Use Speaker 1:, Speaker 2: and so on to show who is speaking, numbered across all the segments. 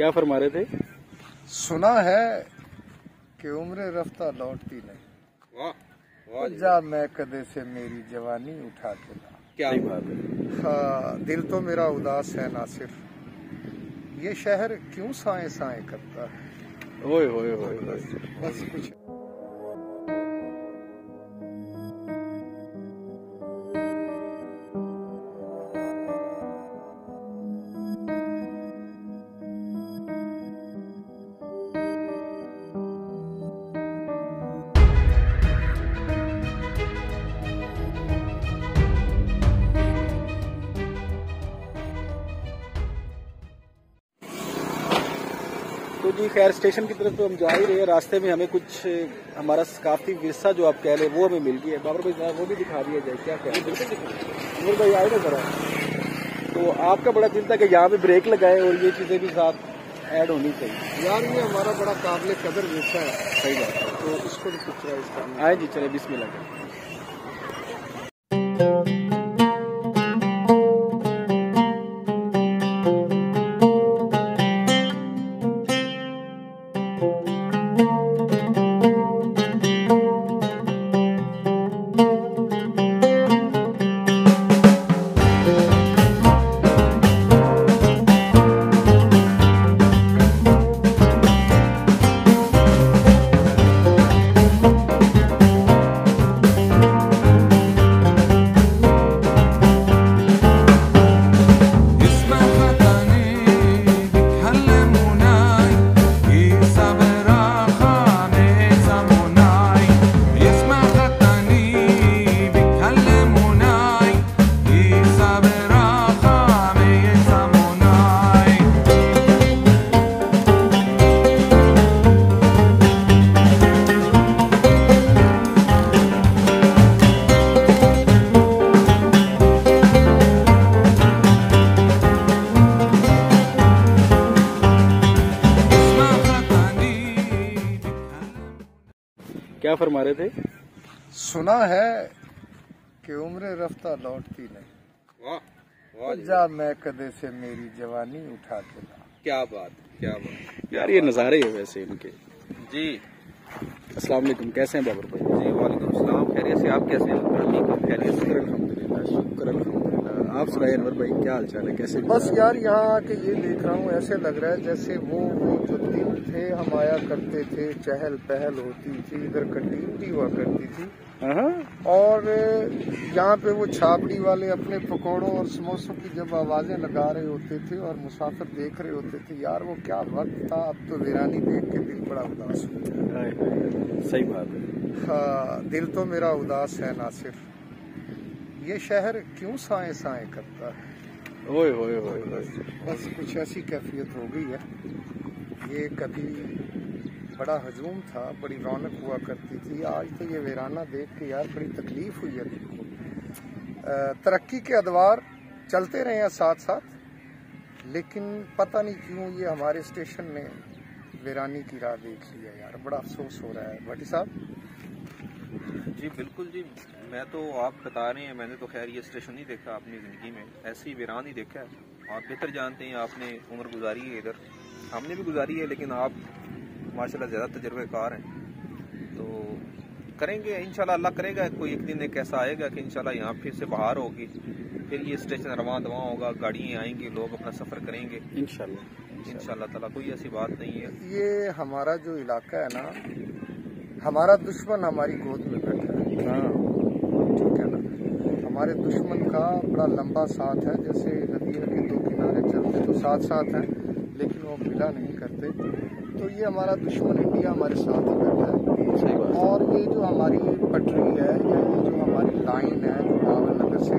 Speaker 1: क्या फरमा रहे थे?
Speaker 2: सुना है कि उम्र रफ्ता लौटती नहीं।
Speaker 3: वाह वाह जा।
Speaker 2: मैं कदे से मेरी जवानी उठा के ला।
Speaker 3: क्या बात
Speaker 1: है।
Speaker 2: हाँ, दिल तो मेरा उदास है ना सिर्फ़ ये शहर क्यों साए साए करता है?
Speaker 1: ओए ओए होए होए।
Speaker 2: बस कुछ
Speaker 1: तो जी खैर स्टेशन की तरफ़ तो हम जा ही रहे हैं। रास्ते में हमें कुछ हमारा सकाफती विरसा जो आप कह रहे हैं वो हमें मिल गया है। बाबर भाई जरा वो भी दिखा दिया जाए क्या कह। रहे हैं भाई आए ना जरा। तो आपका बड़ा चिंता कि यहाँ पे ब्रेक लगाए और ये चीज़ें भी साथ ऐड होनी चाहिए।
Speaker 2: यार ये हमारा बड़ा काबिल कदर विरसा है।
Speaker 1: सही बात है।
Speaker 2: तो इसको भी कुछ
Speaker 1: आए जी चले
Speaker 4: बीस में बिस्मिल्लाह।
Speaker 1: क्या फरमा रहे थे?
Speaker 2: सुना है कि उम्र रफ्ता लौटती नहीं।
Speaker 3: वाह वाह जा।
Speaker 2: मैं कदे से मेरी जवानी उठा के ला।
Speaker 3: क्या बात क्या बात।
Speaker 1: यार ये नज़ारे है वैसे इनके।
Speaker 3: जी।
Speaker 1: अस्सलाम वालेकुम कैसे हैं बाबर भाई?
Speaker 3: जी वालेकुम सलाम खैरियत से आप कैसे हैं? ठीक है खैरियत से
Speaker 1: शुक्र अल्हम्दुलिल्लाह शुक्र अल्हम्दुलिल्लाह। आप सुनाए अनवर भाई क्या हाल चाल है? कैसे
Speaker 2: बस यार यहाँ आके ये देख रहा हूँ ऐसे लग रहा है जैसे वो वो जो दिन थे हम आया करते थे चहल पहल होती थी इधर कंटीन भी हुआ करती थी।
Speaker 1: हाँ।
Speaker 2: और यहाँ पे वो छाबड़ी वाले अपने पकौड़ों और समोसों की जब आवाज़ें लगा रहे होते थे और मुसाफिर देख रहे होते थे यार वो क्या वक्त था अब तो वीरानी देख के दिल बड़ा उदास हो गया।
Speaker 1: सही बात है।
Speaker 2: हाँ, दिल तो मेरा उदास है नासिर। ये शहर क्यों साए साए करता है?
Speaker 1: ओए होए होए।
Speaker 2: बस कुछ ऐसी कैफियत हो गई है। ये कभी बड़ा हजूम था बड़ी रौनक हुआ करती थी। आज तो ये वीराना देख के यार बड़ी तकलीफ़ हुई है दिल को। तरक्की के अदवार चलते रहे हैं साथ साथ लेकिन पता नहीं क्यों ये हमारे स्टेशन ने वीरानी की राह देख लिया यार। बड़ा अफसोस हो रहा है। भट्टी साहब?
Speaker 3: जी बिल्कुल जी। मैं तो आप बता रहे हैं मैंने तो खैर ये स्टेशन नहीं देखा अपनी ज़िंदगी में। ऐसे ही वीरान ही देखा है। आप बेहतर जानते हैं आपने उम्र गुजारी है इधर। हमने भी गुजारी है लेकिन आप माशाल्लाह ज़्यादा तजर्बेकार हैं। तो करेंगे इंशाल्लाह अल्लाह करेगा कोई एक दिन एक ऐसा आएगा कि इंशाल्लाह यहाँ फिर से बाहर होगी। फिर ये स्टेशन रवां दवा होगा गाड़ियाँ आएँगी लोग अपना सफ़र करेंगे।
Speaker 1: इंशाल्लाह
Speaker 3: ताला कोई ऐसी बात नहीं है।
Speaker 2: ये हमारा जो इलाका है ना हमारा दुश्मन हमारी गोद में बैठा है।
Speaker 1: हाँ।
Speaker 2: ठीक है ना? हमारे दुश्मन का बड़ा लंबा साथ है जैसे नदी के दो किनारे चलते तो साथ साथ हैं लेकिन वो मिला नहीं करते। तो ये हमारा दुश्मन इंडिया हमारे साथ ही बैठा है।
Speaker 1: सही बात
Speaker 2: और ये जो हमारी पटरी है या ये जो हमारी लाइन है जो भावल नगर से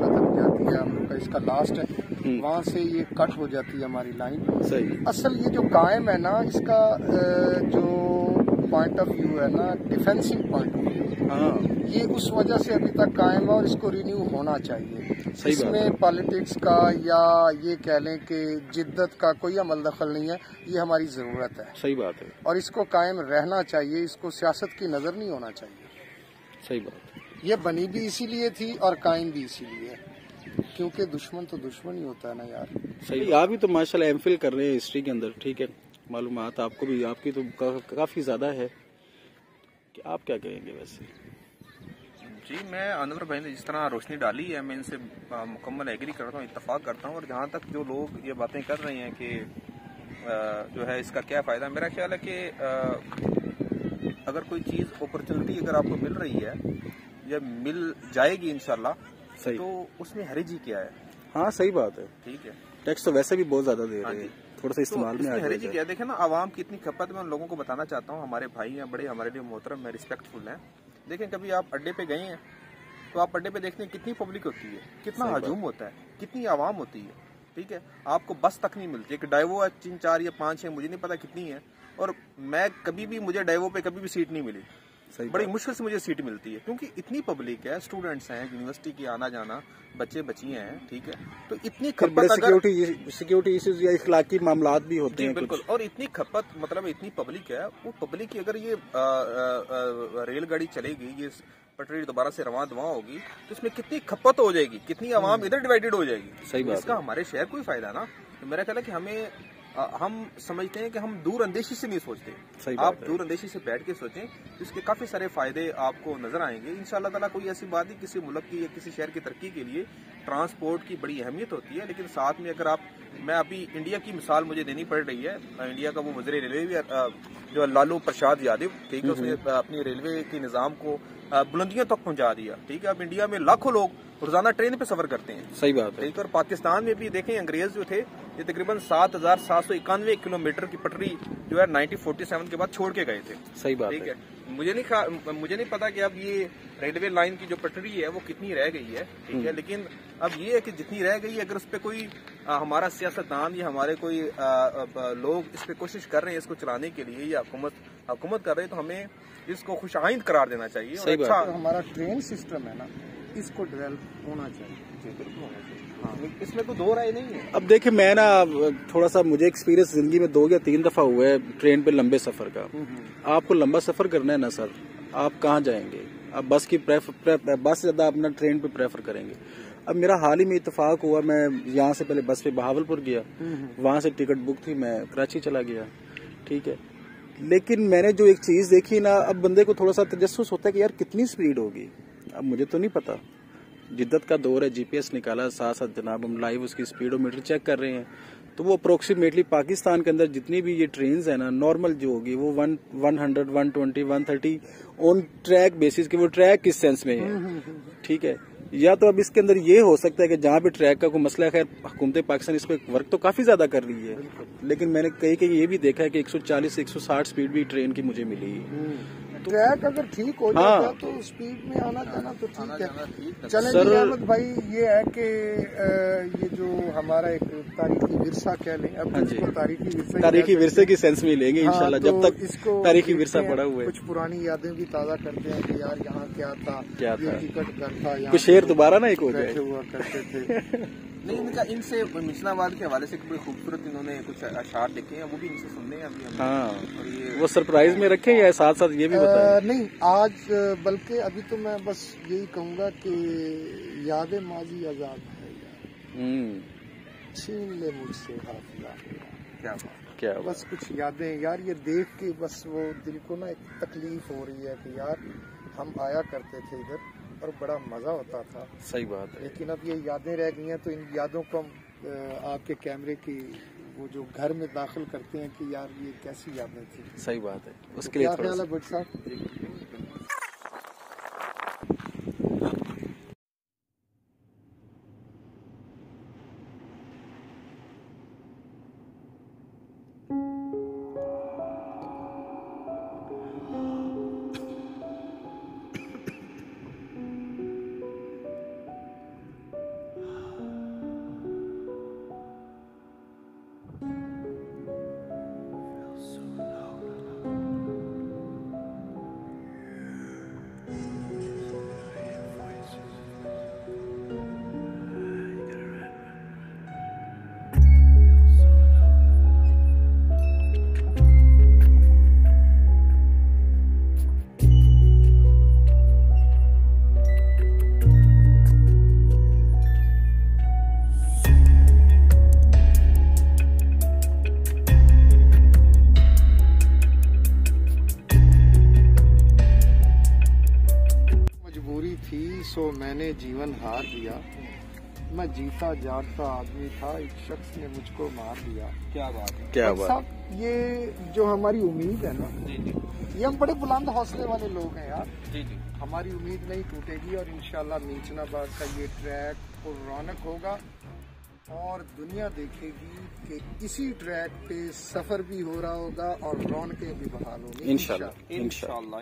Speaker 2: कदम जाती है हम लोग का इसका लास्ट है
Speaker 1: हम्म।
Speaker 2: वहाँ से ये कट हो जाती है हमारी लाइन
Speaker 1: सही।
Speaker 2: असल ये जो कायम है ना इसका जो पॉइंट ऑफ़ व्यू है ना डिफेंसिव पॉइंट ऑफ़ व्यू
Speaker 1: हाँ।
Speaker 2: ये उस वजह से अभी तक कायम है और इसको रिन्यू होना चाहिए।
Speaker 1: सही
Speaker 2: इसमें पॉलिटिक्स का या ये कह लें कि जिद्दत का कोई अमल दखल नहीं है ये हमारी ज़रूरत है।
Speaker 1: सही बात है।
Speaker 2: और इसको कायम रहना चाहिए इसको सियासत की नज़र नहीं होना चाहिए।
Speaker 1: सही बात है।
Speaker 2: ये बनी भी इसीलिए थी और कायम भी इसीलिए क्योंकि दुश्मन तो दुश्मन ही होता है ना यार।
Speaker 1: सही आप भी तो माशाल्लाह एमफिल कर रहे हैं हिस्ट्री के अंदर ठीक है? मालूमात आपको भी आपकी तो का, काफ़ी ज़्यादा है। कि आप क्या कहेंगे वैसे?
Speaker 3: जी मैं अनवर भाई ने जिस तरह रोशनी डाली है मैं इनसे मुकम्मल एग्री करता हूँ इतफाक करता हूँ और जहाँ तक जो लोग ये बातें कर रहे हैं कि जो है इसका क्या फ़ायदा मेरा ख्याल है कि अगर कोई चीज़ अपॉर्चुनिटी अगर आपको मिल रही है या मिल जाएगी इनशाला
Speaker 1: सही।
Speaker 3: तो उसमें हरीजी क्या है?
Speaker 1: हाँ सही बात है।
Speaker 3: ठीक है।
Speaker 1: टैक्स तो वैसे भी बहुत ज़्यादा दे
Speaker 3: हाँ
Speaker 1: रहे
Speaker 3: जी।
Speaker 1: हैं थोड़ा सा इस्तेमाल
Speaker 3: तो
Speaker 1: में आ
Speaker 3: इसमें हरीजी
Speaker 1: जाएगा
Speaker 3: क्या देखे ना आवाम की इतनी खपत मैं उन लोगों को बताना चाहता हूँ। हमारे भाई हैं बड़े हमारे लिए मोहतरम है रिस्पेक्टफुल हैं। देखें कभी आप अड्डे पे गए हैं तो आप अड्डे पे देखते हैं कितनी पब्लिक होती है कितना हजूम होता है कितनी आवाम होती है ठीक है? आपको बस तक नहीं मिलती। एक डाइवो है तीन चार या पाँच है मुझे नहीं पता कितनी है और मैं कभी भी मुझे डाइवो पे कभी भी सीट नहीं मिली। बड़ी मुश्किल से मुझे सीट मिलती है क्योंकि इतनी पब्लिक है स्टूडेंट्स हैं यूनिवर्सिटी की आना जाना बच्चे बच्चियाँ हैं ठीक है? तो इतनी खपत
Speaker 1: सिक्योरिटी सिक्योरिटी इश्यूज़ या इखलाकी मामलात भी होते हैं
Speaker 3: बिल्कुल और इतनी खपत मतलब इतनी पब्लिक है वो पब्लिक की अगर ये रेलगाड़ी चलेगी ये पटरी दोबारा से रवा दवा होगी तो इसमें कितनी खपत हो जाएगी कितनी आवाम इधर डिवाइडेड हो जाएगी।
Speaker 1: हम्म। सही बात
Speaker 3: इसका हमारे शहर को ही फ़ायदा ना? तो मेरा ख्याल है कि हमें आ, हम समझते हैं कि हम दूर अंदेशी से नहीं सोचते।
Speaker 1: सही
Speaker 3: आप दूर अंदेशी से बैठ के सोचें तो इसके काफ़ी सारे फ़ायदे आपको नज़र आएँगे। इंशाल्लाह ताला कोई ऐसी बात नहीं किसी मुल्क की या किसी शहर की तरक्की के लिए ट्रांसपोर्ट की बड़ी अहमियत होती है लेकिन साथ में अगर आप मैं अभी इंडिया की मिसाल मुझे देनी पड़ रही है इंडिया का वो वजर रेलवे भी जो लालू प्रसाद यादव ठीक है उसने अ, अपनी रेलवे के निज़ाम को बुलंदियों तक पहुँचा दिया ठीक है। अब इंडिया में लाखों लोग रोज़ाना ट्रेन पे सफ़र करते हैं।
Speaker 1: सही बात है।
Speaker 3: ठीक है और पाकिस्तान में भी देखें अंग्रेज़ जो थे ये तकरीबन सात हज़ार सात सौ इक्यानवे किलोमीटर की पटरी जो है 1947 के बाद छोड़ के गए थे।
Speaker 1: सही बात
Speaker 3: ठीक
Speaker 1: है।
Speaker 3: है। मुझे नहीं खा- मुझे नहीं पता कि अब ये रेलवे लाइन की जो पटरी है वो कितनी रह गई है। ठीक
Speaker 1: हम्म।
Speaker 3: है लेकिन अब ये है कि जितनी रह गई है अगर उस पर कोई आ, हमारा सियासतदान या हमारे कोई आ, आ, लोग इस पे कोशिश कर रहे हैं इसको चलाने के लिए या हुकूमत हुकूमत कर रहे हैं तो हमें इसको खुशाइंद करार देना चाहिए। और अच्छा
Speaker 2: हमारा ट्रेन सिस्टम है ना इसको डेवलप होना चाहिए।
Speaker 3: हाँ, इसमें तो दो राय नहीं है।
Speaker 1: अब देखिए मैं ना थोड़ा सा मुझे एक्सपीरियंस ज़िंदगी में दो या तीन दफ़ा हुआ है ट्रेन पे लंबे सफ़र का। आपको लंबा सफ़र करना है ना सर? आप कहाँ जाएँगे? आप बस की प्रेफ, प्रेफ, बस ज़्यादा अपना ट्रेन पे प्रेफर करेंगे। अब मेरा हाल ही में इतफाक हुआ मैं यहाँ से पहले बस पे बहावलपुर गया। वहाँ से टिकट बुक थी मैं कराची चला गया। ठीक है? लेकिन मैंने जो एक चीज़ देखी ना अब बंदे को थोड़ा सा तजस्स होता है कि यार कितनी स्पीड होगी। अब मुझे तो नहीं पता। जिद्दत का दौर है जीपीएस निकाला साथ साथ जनाब हम लाइव उसकी स्पीडोमीटर चेक कर रहे हैं। तो वो अप्रोक्सीमेटली पाकिस्तान के अंदर जितनी भी ये ट्रेन है ना नॉर्मल जो होगी वो one one hundred one twenty one thirty on track basis के वो ट्रैक किस सेंस में है? ठीक है? या तो अब इसके अंदर ये हो सकता है कि जहाँ भी ट्रैक का कोई मसला है खैर हुकूमत पाकिस्तान इस पर वर्क तो काफ़ी ज़्यादा कर रही है। लेकिन मैंने कहीं कहीं ये भी देखा है कि 140 से 160 स्पीड भी ट्रेन की मुझे मिली।
Speaker 2: ट्रैक अगर ठीक हो
Speaker 1: हाँ।
Speaker 2: जाता तो स्पीड में आना जाना तो ठीक है
Speaker 3: है।
Speaker 2: चलें अहमद भाई ये है कि ये जो हमारा एक तारीखी विरसा कह लें अब
Speaker 1: हाँ जी।
Speaker 2: इसको तारीखी विरसा
Speaker 1: तारीखी विरसे की सेंस में लेंगे इंशाल्लाह
Speaker 2: हाँ,
Speaker 1: जब
Speaker 2: तो
Speaker 1: तक
Speaker 2: इसको
Speaker 1: तारीखी विरसा पड़ा हुआ है
Speaker 2: कुछ पुरानी यादें भी ताज़ा करते हैं कि यार यहाँ क्या था
Speaker 1: क्या था?
Speaker 2: टिकट था
Speaker 1: कुछ शेर दोबारा ना एक हो जाए
Speaker 2: हुआ करते थे
Speaker 3: नहीं इनका इनसे मिशनाबाद के हवाले से बड़े खूबसूरत इन्होंने कुछ अशार लिखे हैं वो भी इनसे सुनने हैं अभी
Speaker 1: हाँ।
Speaker 3: और ये
Speaker 1: वो सरप्राइज़ में रखे या साथ साथ ये भी बताएँ?
Speaker 2: नहीं आज बल्कि अभी तो मैं बस यही कहूँगा कि याद माजी आज़ाद है यार।
Speaker 1: हम्म,
Speaker 2: छीन ले मुझसे हाफिजा।
Speaker 3: क्या बात
Speaker 1: क्या बात
Speaker 2: बस कुछ यादें यार ये देख के बस वो दिल को ना एक तकलीफ़ हो रही है कि यार हम आया करते थे इधर। और बड़ा मज़ा होता था।
Speaker 1: सही बात है।
Speaker 2: लेकिन अब ये यादें रह गई हैं तो इन यादों को हम आपके कैमरे की वो जो घर में दाखिल करते हैं कि यार ये कैसी यादें थी।
Speaker 1: सही बात है।
Speaker 2: तो
Speaker 1: उसके लिए
Speaker 2: जीवन हार दिया। मैं जीता जागता आदमी था एक शख्स ने मुझको मार दिया।
Speaker 3: क्या बात है।
Speaker 1: क्या
Speaker 2: डॉक्टर साहब ये जो हमारी उम्मीद है ना
Speaker 3: जी जी।
Speaker 2: ये हम बड़े बुलंद हौसले वाले लोग हैं यार।
Speaker 3: जी जी।
Speaker 2: हमारी उम्मीद नहीं टूटेगी और इंशाल्लाह मीचनाबाद का ये ट्रैक और रौनक होगा। और दुनिया देखेगी कि इसी ट्रैक पे सफ़र भी हो रहा होगा और रौनकें भी बहाल होगी।
Speaker 1: इंशाल्लाह।
Speaker 3: इंशाल्लाह।